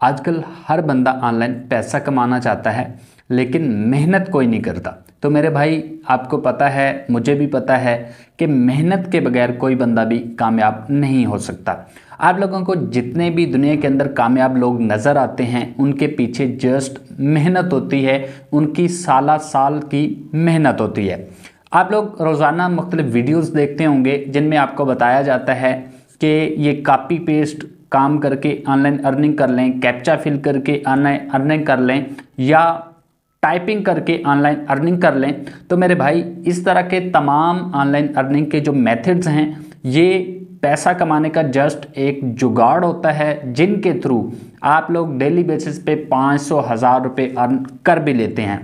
आजकल हर बंदा ऑनलाइन पैसा कमाना चाहता है, लेकिन मेहनत कोई नहीं करता। तो मेरे भाई, आपको पता है, मुझे भी पता है कि मेहनत के बगैर कोई बंदा भी कामयाब नहीं हो सकता। आप लोगों को जितने भी दुनिया के अंदर कामयाब लोग नज़र आते हैं, उनके पीछे जस्ट मेहनत होती है, उनकी साला साल की मेहनत होती है। आप लोग रोज़ाना मुख्तलिफ़ वीडियोज़ देखते होंगे, जिनमें आपको बताया जाता है कि ये कापी पेस्ट काम करके ऑनलाइन अर्निंग कर लें कैप्चा फिल करके ऑनलाइन अर्निंग कर लें, या टाइपिंग करके ऑनलाइन अर्निंग कर लें तो मेरे भाई, इस तरह के तमाम ऑनलाइन अर्निंग के जो मेथड्स हैं, ये पैसा कमाने का जस्ट एक जुगाड़ होता है, जिनके थ्रू आप लोग डेली बेसिस पे पाँच सौ, हज़ार रुपये अर्न कर भी लेते हैं।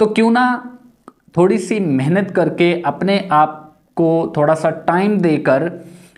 तो क्यों ना थोड़ी सी मेहनत करके अपने आप को थोड़ा सा टाइम देकर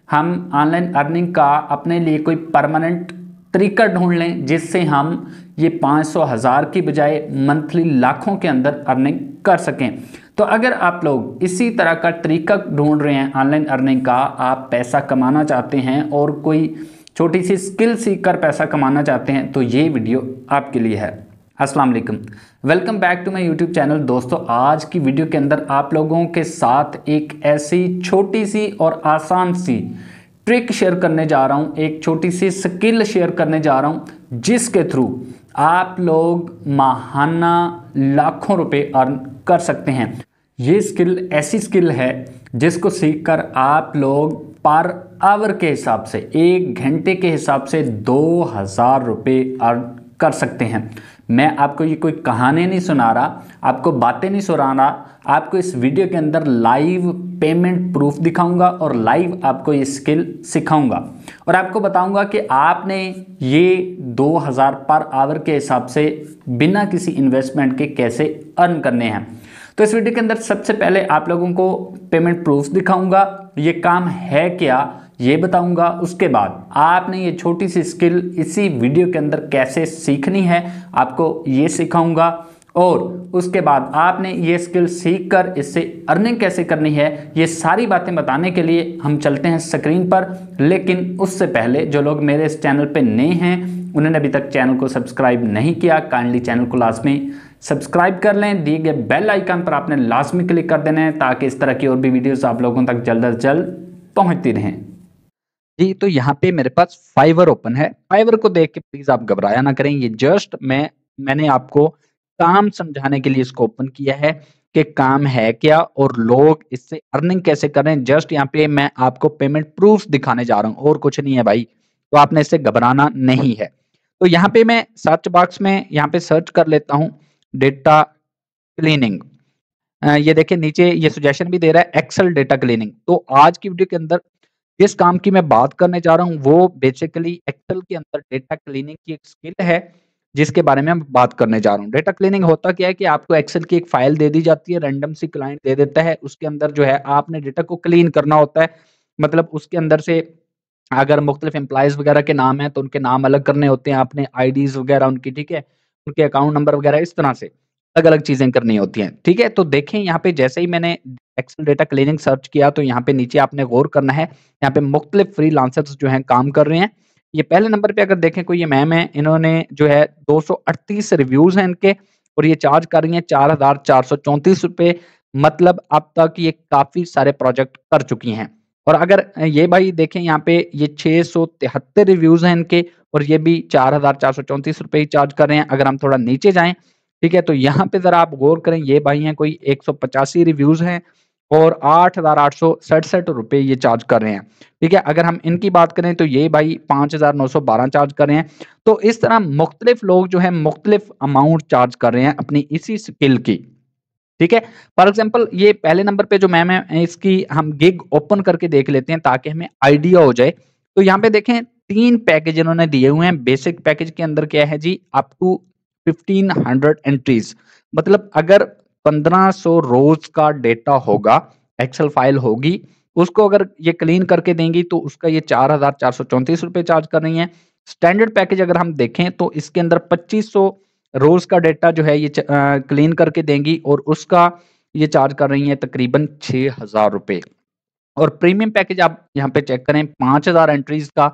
हम ऑनलाइन अर्निंग का अपने लिए कोई परमानेंट तरीका ढूंढ लें, जिससे हम ये पाँच सौ हज़ार की बजाय मंथली लाखों के अंदर अर्निंग कर सकें। तो अगर आप लोग इसी तरह का तरीका ढूंढ रहे हैं ऑनलाइन अर्निंग का, आप पैसा कमाना चाहते हैं और कोई छोटी सी स्किल सीख कर पैसा कमाना चाहते हैं तो ये वीडियो आपके लिए है। अस्सलाम वालेकुम। Welcome back to my YouTube channel दोस्तों, आज की वीडियो के अंदर आप लोगों के साथ एक ऐसी छोटी सी और आसान सी ट्रिक शेयर करने जा रहा हूँ। एक छोटी सी स्किल शेयर करने जा रहा हूँ, जिसके थ्रू आप लोग माहाना लाखों रुपए अर्न कर सकते हैं। ये स्किल ऐसी स्किल है जिसको सीखकर आप लोग पर आवर के हिसाब से, एक घंटे के हिसाब से दो हज़ार रुपये अर्न कर सकते हैं। मैं आपको ये कोई कहानी नहीं सुना रहा, आपको बातें नहीं सुना रहा, आपको इस वीडियो के अंदर लाइव पेमेंट प्रूफ दिखाऊँगा और लाइव आपको ये स्किल सिखाऊँगा। और आपको बताऊँगा कि आपने ये 2000 पर आवर के हिसाब से बिना किसी इन्वेस्टमेंट के कैसे अर्न करने हैं। तो इस वीडियो के अंदर सबसे पहले आप लोगों को पेमेंट प्रूफ दिखाऊँगा। ये काम है क्या? ये बताऊँगा उसके बाद आपने ये छोटी सी स्किल इसी वीडियो के अंदर कैसे सीखनी है, आपको ये सिखाऊँगा। और उसके बाद आपने ये स्किल सीख कर इससे अर्निंग कैसे करनी है, ये सारी बातें बताने के लिए हम चलते हैं स्क्रीन पर। लेकिन उससे पहले जो लोग मेरे इस चैनल पे नए हैं, उन्होंने अभी तक चैनल को सब्सक्राइब नहीं किया, काइंडली चैनल को लाजमी सब्सक्राइब कर लें। दिए गए बेल आइकन पर आपने लाजमी क्लिक कर देना है, ताकि इस तरह की और भी वीडियोज़ आप लोगों तक जल्द अज जल्द पहुँचती रहें। जी तो यहाँ पे मेरे पास फाइवर ओपन है। फाइवर को देख के प्लीज़ आप घबराया ना करें। ये जस्ट मैं, मैंने आपको काम समझाने के लिए इसको ओपन किया है कि काम है क्या और लोग इससे अर्निंग कैसे कर रहे हैं। जस्ट यहाँ पे मैं आपको पेमेंट प्रूफ दिखाने जा रहा हूँ और कुछ नहीं है भाई तो आपने इससे घबराना नहीं है। तो यहाँ पे मैं सर्च बॉक्स में यहाँ पे सर्च कर लेता हूँ, डेटा क्लीनिंग। ये देखिए नीचे ये सुजेशन भी दे रहा है एक्सेल डेटा क्लीनिंग। तो आज की वीडियो के अंदर जिस काम की मैं बात करने जा रहा हूँ, वो बेसिकली एक्सेल के अंदर डेटा क्लीनिंग की एक स्किल है, जिसके बारे में मैं बात करने जा रहा हूँ। डेटा क्लीनिंग होता क्या है कि आपको एक्सेल की एक फ़ाइल दे दी जाती है रैंडम सी क्लाइंट दे देता है, उसके अंदर जो है आपने डेटा को क्लीन करना होता है। मतलब उसके अंदर से अगर मुख्तलिफ़ एम्प्लॉयज़ वगैरह के नाम है तो उनके नाम अलग करने होते हैं, आपने आईडीज वगैरह उनकी, ठीक है? उनके अकाउंट नंबर वगैरह इस तरह से। अलग अलग चीज़ें करनी होती हैं, ठीक है? तो देखें यहाँ पे जैसे ही मैंने एक्सेल डेटा क्लीनिंग सर्च किया तो यहाँ पे नीचे आपने गौर करना है, यहाँ पे मुख्तलिफ़ फ्री जो हैं काम कर रहे हैं। ये पहले नंबर पे अगर देखें, कोई ये मैम है, इन्होंने जो है दो सौ अड़तीस रिव्यूज़ हैं इनके, और ये चार्ज कर रही हैं चार हज़ार चार सौ चौंतीस रुपये मतलब अब तक ये काफ़ी सारे प्रोजेक्ट कर चुकी हैं। और अगर ये भाई देखें, यहाँ पे ये छह सौ तिहत्तर रिव्यूज़ हैं इनके, और ये भी चार हज़ार चार सौ चौंतीस रुपये ही चार्ज कर रहे हैं। अगर हम थोड़ा नीचे जाएँ ठीक है? तो यहाँ पे जरा आप गौर करें, ये भाई हैं कोई एक सौ पचासी रिव्यूज़ हैं और आठ हज़ार आठ सौ सड़सठ रुपये ये चार्ज कर रहे हैं। ठीक है? अगर हम इनकी बात करें तो ये भाई पाँच हज़ार नौ सौ बारह चार्ज कर रहे हैं। तो इस तरह मुख्तलिफ़ लोग जो है, मुख्तलिफ़ अमाउंट चार्ज कर रहे हैं अपनी इसी स्किल की। ठीक है? फॉर एग्ज़ाम्पल ये पहले नंबर पे जो मैम है, इसकी हम गिग ओपन करके देख लेते हैं ताकि हमें आइडिया हो जाए। तो यहाँ पे देखें, तीन पैकेज इन्होंने दिए हुए हैं। बेसिक पैकेज के अंदर क्या है जी? Up to fifteen hundred entries मतलब अगर 1500 रोज का डेटा होगा एक्सेल फ़ाइल होगी, उसको अगर ये क्लीन करके देंगी तो उसका ये चार हज़ार चार सौ चौंतीस रुपये चार्ज कर रही है। स्टैंडर्ड पैकेज अगर हम देखें तो इसके अंदर 2500 रोज का डेटा जो है ये क्लीन करके देंगी और उसका ये चार्ज कर रही है तकरीबन छः हज़ार रुपये और प्रीमियम पैकेज आप यहाँ पे चेक करें, पाँच हज़ार एंट्रीज का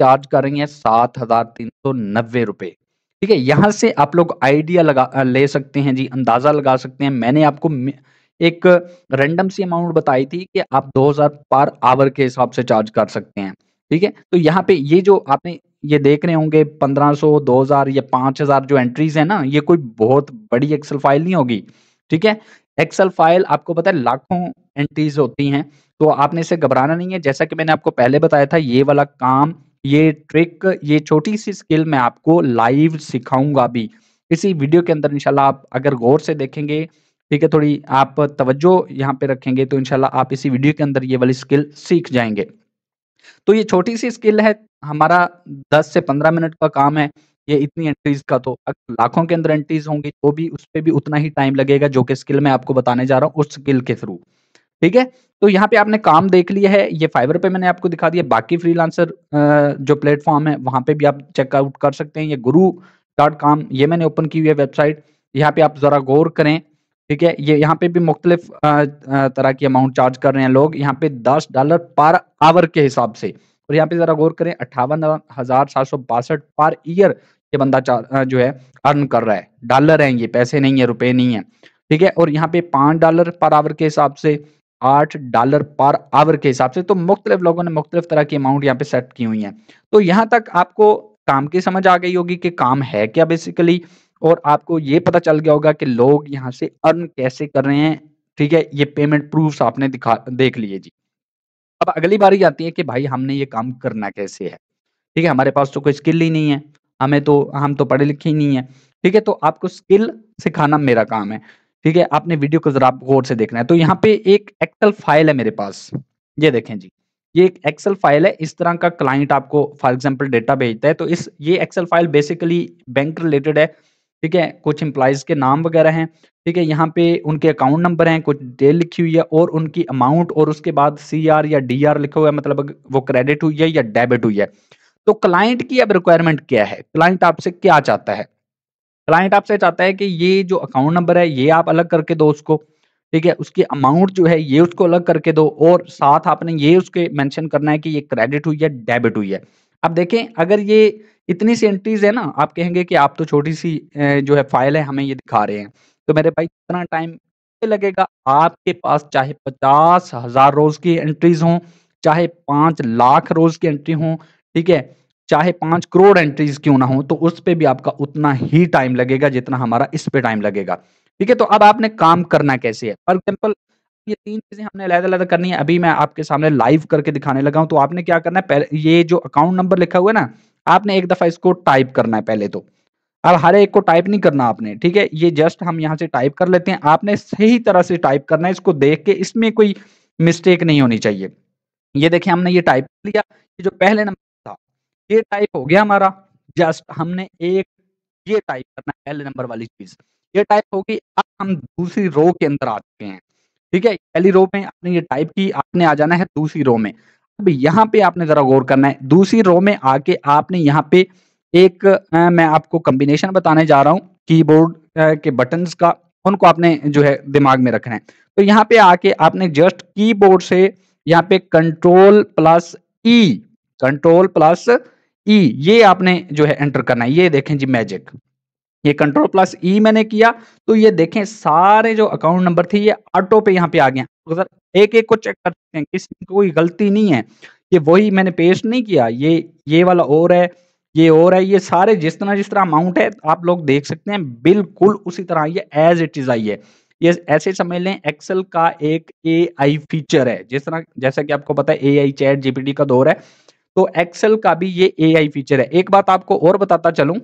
चार्ज कर रही है सात हज़ार तीन सौ नब्बे रुपए। ठीक है, यहाँ से आप लोग आइडिया लगा ले सकते हैं जी, अंदाज़ा लगा सकते हैं। मैंने आपको एक रैंडम सी अमाउंट बताई थी कि आप 2000 पर आवर के हिसाब से चार्ज कर सकते हैं, ठीक है? तो यहाँ पे ये जो आपने, ये देख रहे होंगे 1500 2000 या 5000 जो एंट्रीज है ना, ये कोई बहुत बड़ी एक्सेल फ़ाइल नहीं होगी, ठीक है? एक्सेल फ़ाइल आपको पता है, लाखों एंट्रीज होती हैं तो आपने इसे घबराना नहीं है। जैसा कि मैंने आपको पहले बताया था, ये वाला काम ये ट्रिक ये छोटी सी स्किल मैं आपको लाइव सिखाऊँगा भी। इसी वीडियो के अंदर इंशाल्लाह आप अगर गौर से देखेंगे, ठीक है, थोड़ी आप तवज्जो यहाँ पे रखेंगे तो इंशाल्लाह आप इसी वीडियो के अंदर ये वाली स्किल सीख जाएँगे। तो ये छोटी सी स्किल है, हमारा 10 से 15 मिनट का काम है, ये इतनी एंट्रीज का तो लाखों के अंदर एंट्रीज होंगी तो भी उस पर भी उतना ही टाइम लगेगा, जो कि स्किल मैं आपको बताने जा रहा हूँ, उस स्किल के थ्रू ठीक है? तो यहाँ पे आपने काम देख लिया है, ये फाइवर पे मैंने आपको दिखा दिया, बाकी फ्रीलांसर जो प्लेटफॉर्म है, वहाँ पे भी आप चेकआउट कर सकते हैं, ये गुरु डॉट कॉम ये मैंने ओपन की हुई है वेबसाइट यहाँ पे आप ज़रा गौर करें, ठीक है? ये यहाँ पे भी मुख्तलिफ़ तरह की अमाउंट चार्ज कर रहे हैं लोग, यहाँ पे दस डॉलर पर आवर के हिसाब से, और यहाँ पे ज़रा गौर करें, अट्ठावन हज़ार सात सौ बासठ पर ईयर ये बंदा जो है अर्न कर रहा है डॉलर है ये, पैसे नहीं है, रुपए नहीं है, ठीक है? और यहाँ पे पाँच डॉलर पर आवर के हिसाब से आठ डॉलर पर आवर के हिसाब से। तो मुख्तलिफ़ लोगों ने मुख्तलिफ़ तरह की अमाउंट यहाँ पे सेट की हुई है। तो यहाँ तक आपको काम की समझ आ गई होगी कि काम है क्या बेसिकली और आपको ये पता चल गया होगा कि लोग यहाँ से अर्न कैसे कर रहे हैं। ठीक है? ये पेमेंट प्रूफ आपने दिखा, देख लिए जी। अब अगली बारी आती है कि भाई हमने ये काम करना कैसे है? ठीक है? हमारे पास तो कोई स्किल ही नहीं है। हमें तो हम तो पढ़े लिखे ही नहीं है। ठीक है? तो आपको स्किल सिखाना मेरा काम है। ठीक है, आपने वीडियो को जरा गौर से देखना है। तो यहाँ पे एक एक्सेल फ़ाइल है मेरे पास। ये देखें जी। ये एक एक्सेल फ़ाइल है। इस तरह का क्लाइंट आपको फॉर एग्जांपल डेटा भेजता है। तो इस, ये Excel file basically bank related है। ठीक है, कुछ एम्प्लॉयज़ के नाम वगैरह हैं। ठीक है, यहाँ पे उनके अकाउंट नंबर हैं, कुछ डिटेल लिखी हुई है और उनकी अमाउंट और उसके बाद सी आर या डी आर लिखा हुआ है। मतलब वो क्रेडिट हुई है या डेबिट हुई है। तो क्लाइंट की अब रिक्वायरमेंट क्या है? क्लाइंट आपसे क्या चाहता है? क्लाइंट आपसे चाहता है कि ये जो अकाउंट नंबर है, ये आप अलग करके दो उसको, ठीक है? उसकी अमाउंट जो है, ये उसको अलग करके दो और साथ आपने ये उसके मेंशन करना है कि ये क्रेडिट हुई है डेबिट हुई है। अब देखें, अगर ये इतनी सी एंट्रीज है ना, आप कहेंगे कि आप तो छोटी सी जो है फ़ाइल है, हमें ये दिखा रहे हैं। तो मेरे भाई कितना टाइम लगेगा आपके पास, चाहे पचास हज़ार रोज की एंट्रीज हों, चाहे पाँच लाख रोज की एंट्री हो, ठीक है? चाहे पाँच करोड़ एंट्रीज क्यों ना हो तो उस पर भी आपका उतना ही टाइम लगेगा जितना हमारा इस पे टाइम लगेगा। ठीक है तो अब आपने काम करना कैसे है? फॉर एग्ज़ाम्पल ये तीन चीज़ें हमने अलग अलग करनी है। अभी मैं आपके सामने लाइव करके दिखाने लगा हूँ तो आपने क्या करना है? ये जो अकाउंट नंबर लिखा हुआ है ना, आपने एक दफ़ा इसको टाइप करना है पहले तो। अब हर एक को टाइप नहीं करना आपने, ठीक है? ये जस्ट हम यहाँ से टाइप कर लेते हैं। आपने सही तरह से टाइप करना है, इसको देख के इसमें कोई मिस्टेक नहीं होनी चाहिए। ये देखिए, हमने ये टाइप लिया। ये जो पहले नंबर ये टाइप हो गया हमारा। जस्ट हमने एक ये टाइप करना है पहले नंबर वाली चीज़। ये टाइप होगी अब हम दूसरी रो के अंदर आ चुके हैं। ठीक है? पहली रो में आपने ये टाइप की आपने आ जाना है दूसरी रो में। अब यहाँ पे आपने जरा गौर करना है। दूसरी रो में आके आपने यहाँ पे एक आ, मैं आपको कॉम्बिनेशन बताने जा रहा हूँ। कीबोर्ड के बटन का उनको आपने जो है दिमाग में रखना है। तो यहाँ पे आके आपने जस्ट कीबोर्ड से यहाँ पे control plus E control plus E ये आपने जो है एंटर करना है। ये देखें जी मैजिक ये कंट्रोल प्लस ई मैंने किया तो ये देखें सारे जो अकाउंट नंबर थे, ये ऑटो पे यहाँ पे आ गए अगर एक एक को चेक कर सकते हैं, किसी, कोई गलती नहीं है। ये वही मैंने पेस्ट नहीं किया, ये ये वाला और है, ये और है, ये सारे जिस तरह जिस तरह अमाउंट है, आप लोग देख सकते हैं, बिल्कुल उसी तरह ये एज इट इज़ आई है। ये ऐसे समझ लें एक्सेल का एक ए आई फीचर है, जिस तरह, जैसा कि आपको पता है ए आई चैट जीपीटी का दौर है। तो एक्सेल का भी ये ए आई फीचर है। एक बात आपको और बताता चलूँ,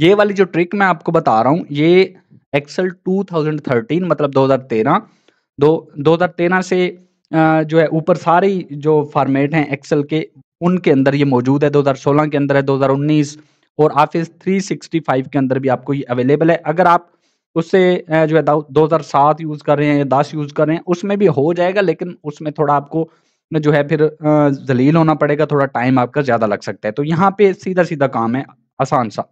ये वाली जो ट्रिक मैं आपको बता रहा हूँ, ये एक्सेल 2013 मतलब 2013 दो 2013 से जो है ऊपर सारी जो फॉर्मेट हैं एक्सेल के, उनके अंदर ये मौजूद है। 2016 के अंदर है 2019 और ऑफ़िस 365 के अंदर भी आपको ये अवेलेबल है। अगर आप उससे जो है 2007 यूज़ कर रहे हैं या दस यूज़ कर रहे हैं, उसमें भी हो जाएगा, लेकिन उसमें थोड़ा आपको जो है फिर जलील होना पड़ेगा, थोड़ा टाइम आपका ज़्यादा लग सकता है। तो यहाँ पे सीधा सीधा काम है, आसान सा।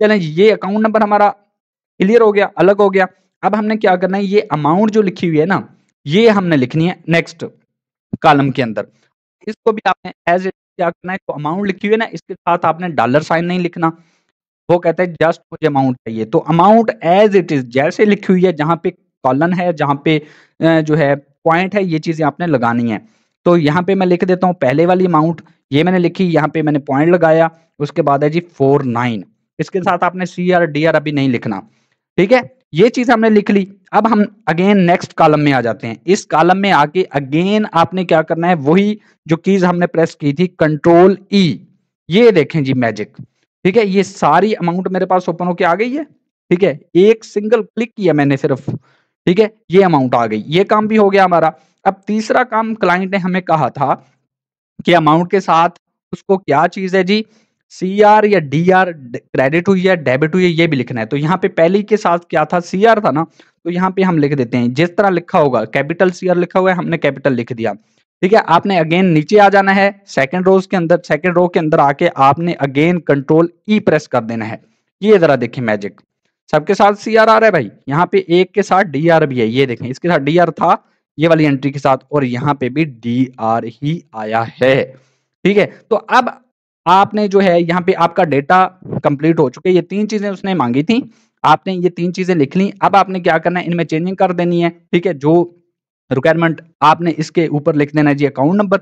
चलें, ये अकाउंट नंबर हमारा क्लियर हो गया, अलग हो गया। अब हमने क्या करना है, ये अमाउंट जो लिखी हुई है ना, ये हमने लिखनी है नेक्स्ट कॉलम के अंदर। इसको भी आपने एज क्या करना है तो अमाउंट लिखी हुई है ना, इसके साथ आपने डॉलर साइन नहीं लिखना। वो कहते हैं जस्ट मुझे अमाउंट चाहिए। तो अमाउंट एज इट इज़ जैसे लिखी हुई है, जहाँ पे कॉलन है, जहाँ पे जो है पॉइंट है, ये चीज़ें आपने लगानी है। तो यहाँ पे मैं लिख देता हूँ पहले वाली अमाउंट ये मैंने लिखी यहाँ पे मैंने पॉइंट लगाया उसके बाद है जी फोर नाइन। इसके साथ आपने सी आर डी आर अभी नहीं लिखना। ठीक है? ये चीज़ हमने लिख ली। अब हम अगेन नेक्स्ट कॉलम में आ जाते हैं। इस कॉलम में आके अगेन आपने क्या करना है वही जो कीज हमने प्रेस की थी कंट्रोल ई e, ये देखें जी मैजिक। ठीक है? ये सारी अमाउंट मेरे पास ओपन होके आ गई है। ठीक है? एक सिंगल क्लिक किया मैंने सिर्फ़। ठीक है? ये अमाउंट आ गई। ये काम भी हो गया हमारा। अब तीसरा काम क्लाइंट ने हमें कहा था कि अमाउंट के साथ उसको क्या चीज़ है जी? सी आर या डी आर क्रेडिट हुई है डेबिट हुई, ये भी लिखना है। तो यहाँ पे पहले के साथ क्या था? सी आर था ना? तो यहाँ पे हम लिख देते हैं। जिस तरह लिखा होगा कैपिटल सी आर लिखा हुआ है, हमने कैपिटल लिख दिया। ठीक है? आपने अगेन नीचे आ जाना है सेकंड रोज के अंदर सेकंड रो के अंदर आके आपने अगेन कंट्रोल ई प्रेस कर देना है। ये जरा देखें मैजिक सबके साथ सी आर आ रहा है भाई। यहाँ पे एक के साथ डी आर भी है। ये देखें, इसके साथ डी आर था ये वाली एंट्री के साथ और यहाँ पे भी डी आर ही आया है। ठीक है? तो अब आपने जो है, यहाँ पे आपका डेटा कंप्लीट हो चुके। ये तीन चीज़ें उसने मांगी थी। आपने ये तीन चीज़ें लिख ली। अब आपने क्या करना है? इनमें चेंजिंग कर देनी है। ठीक है? जो रिक्वायरमेंट आपने इसके ऊपर लिख देना है जी अकाउंट नंबर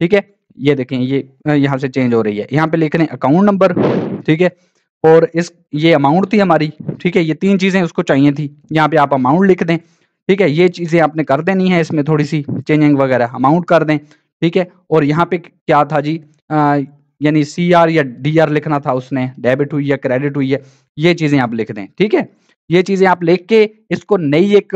ठीक है? ये देखें, ये, यहाँ से चेंज हो रही है। यहाँ पे लिख रहे हैं अकाउंट नंबर ठीक है? और इस, ये अमाउंट थी हमारी। ठीक है? ये तीन चीज़ें उसको चाहिए थी। यहाँ पे आप अमाउंट लिख दें। ठीक है, ये चीज़ें आपने कर देनी है, इसमें थोड़ी सी चेंजिंग वगैरह अमाउंट कर दें, ठीक है? और यहाँ पे क्या था जी? यानी सी आर या डी आर लिखना था उसने डेबिट हुई है क्रेडिट हुई है, ये चीज़ें आप लिख दें, ठीक है? ये चीज़ें आप लिख के इसको नई एक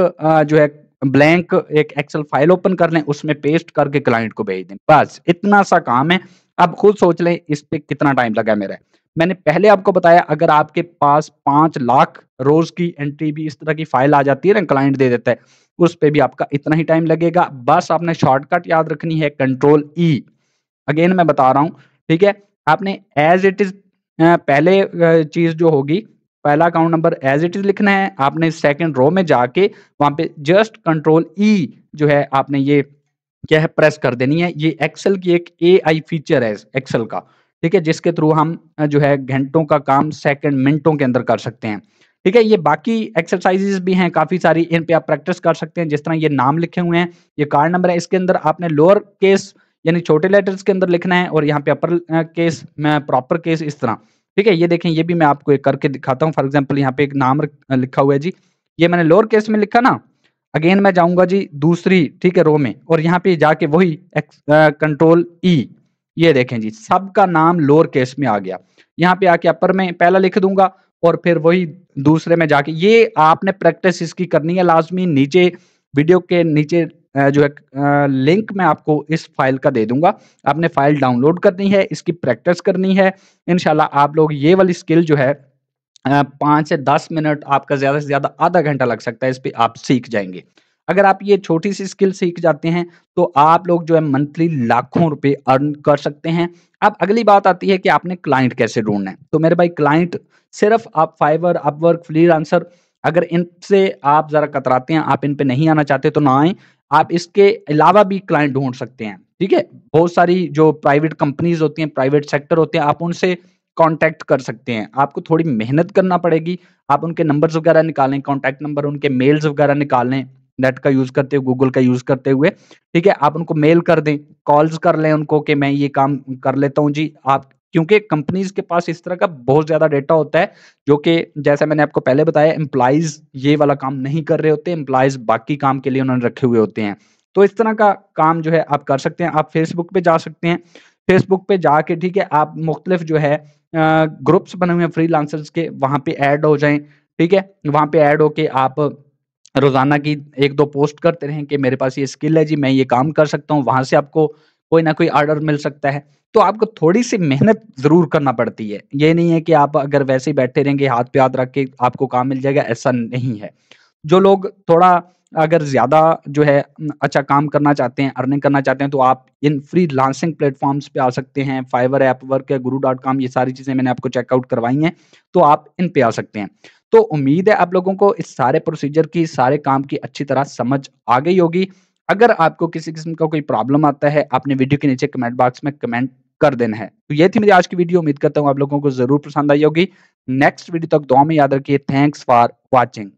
जो है ब्लैंक एक एक्सेल फ़ाइल ओपन कर लें, उसमें पेस्ट करके क्लाइंट को भेज दें, बस, इतना सा काम है। अब खुद सोच लें, इस पे कितना टाइम लगा मेरा? मैंने पहले आपको बताया, अगर आपके पास पाँच लाख रोज की एंट्री भी इस तरह की फ़ाइल आ जाती है ना क्लाइंट दे देता है, उस पर भी आपका इतना ही टाइम लगेगा। बस आपने शॉर्टकट याद रखनी है कंट्रोल ई अगेन मैं बता रहा हूँ, ठीक है? आपने एज इट इज़ पहले चीज़ जो होगी, पहला account number as it is लिखना है, आपने सेकंड रो में जाके वहाँ पे जस्ट कंट्रोल ई जो है, आपने ये क्या है प्रेस कर देनी है। ये एक्सेल की एक ए आई फीचर है एक्सेल का। ठीक है, जिसके थ्रू हम जो है घंटों का काम सेकंड मिनटों के अंदर कर सकते हैं। ठीक है, ये बाकी एक्सरसाइजेस भी हैं, काफ़ी सारी इन पे आप प्रैक्टिस कर सकते हैं। जिस तरह ये नाम लिखे हुए हैं, ये कार्ड नंबर है, इसके अंदर आपने लोअर केस यानी छोटे लेटर्स के अंदर लिखना है और यहाँ पे अपर केस में प्रॉपर केस इस तरह। ठीक है, ये देखें, ये भी मैं आपको एक करके दिखाता हूँ। फॉर एग्ज़ाम्पल यहाँ पे एक नाम लिखा हुआ है जी। ये मैंने लोअर केस में लिखा ना अगेन मैं जाऊँगा जी दूसरी, ठीक है रो में। और यहाँ पे जाके वही कंट्रोल ई ये देखें जी, सबका नाम लोअर केस में आ गया। यहाँ पे आके अपर में पहला लिख दूँगा और फिर वही दूसरे में जाके, ये आपने प्रैक्टिस इसकी करनी है लाजमी, नीचे वीडियो के नीचे जो है लिंक मैं आपको इस फ़ाइल का दे दूँगा। आपने फ़ाइल डाउनलोड करनी है, इसकी प्रैक्टिस करनी है। इनशाला आप लोग ये वाली स्किल जो है पाँच से दस मिनट आपका ज़्यादा से ज़्यादा आधा घंटा लग सकता है, इस पर आप सीख जाएँगे। अगर आप ये छोटी सी स्किल सीख जाते हैं तो आप लोग जो है मंथली लाखों रुपए अर्न कर सकते हैं। अब अगली बात आती है कि आपने क्लाइंट कैसे ढूंढना है। तो मेरे भाई क्लाइंट सिर्फ़ आप फाइवर अपवर्क आंसर अगर इनसे आप ज़रा कतराते हैं, आप इन पे नहीं आना चाहते तो ना आए। आप इसके अलावा भी क्लाइंट ढूंढ सकते हैं, ठीक है? बहुत सारी जो प्राइवेट कंपनीज़ होती हैं प्राइवेट सेक्टर होते हैं, आप उनसे कांटेक्ट कर सकते हैं। आपको थोड़ी मेहनत करना पड़ेगी, आप उनके नंबर्स वगैरह निकालें कांटेक्ट नंबर उनके मेल्स वगैरह निकालें। नेट का यूज़ करते हुए गूगल का यूज़ करते हुए। ठीक है, आप उनको मेल कर दें कॉल्स कर लें उनको कि मैं ये काम कर लेता हूँ। जी, आप, क्योंकि कंपनीज़ के पास इस तरह का बहुत ज़्यादा डेटा होता है, जो कि जैसे मैंने आपको पहले बताया एम्प्लॉयज़ ये वाला काम नहीं कर रहे होते एम्प्लॉयज़ बाकी काम के लिए उन्होंने रखे हुए होते हैं। तो इस तरह का काम जो है आप कर सकते हैं। आप फेसबुक पे जा सकते हैं। फेसबुक पे जाके, ठीक है, आप मुख्तलिफ़ जो है ग्रुप्स बने हुए हैं फ्री के, वहाँ पे ऐड हो जाएँ। ठीक है, वहाँ पे ऐड होके आप रोज़ाना की एक दो पोस्ट करते रहें कि मेरे पास ये स्किल है जी, मैं ये काम कर सकता हूँ, वहाँ से आपको कोई ना कोई ऑर्डर मिल सकता है। तो आपको थोड़ी सी मेहनत ज़रूर करना पड़ती है। ये नहीं है कि आप अगर वैसे ही बैठे रहेंगे, हाथ पे हाथ रख के आपको काम मिल जाएगा, ऐसा नहीं है। जो लोग थोड़ा अगर ज़्यादा जो है अच्छा काम करना चाहते हैं, अर्निंग करना चाहते हैं तो आप इन फ्री लांसिंग प्लेटफॉर्म्स पे आ सकते हैं, फाइवर ऐप, वर्क है गुरु डॉट कॉम, ये सारी चीज़ें मैंने आपको चेकआउट करवाई हैं तो आप इन पे आ सकते हैं। तो उम्मीद है आप लोगों को इस सारे प्रोसीजर की, सारे काम की अच्छी तरह समझ आ गई होगी। अगर आपको किसी किस्म का कोई प्रॉब्लम आता है, आपने वीडियो के नीचे कमेंट बॉक्स में कमेंट कर देना है। तो ये थी मेरी आज की वीडियो उम्मीद करता हूँ आप लोगों को ज़रूर पसंद आई होगी। नेक्स्ट वीडियो तक दो में याद रखिए। Thanks for watching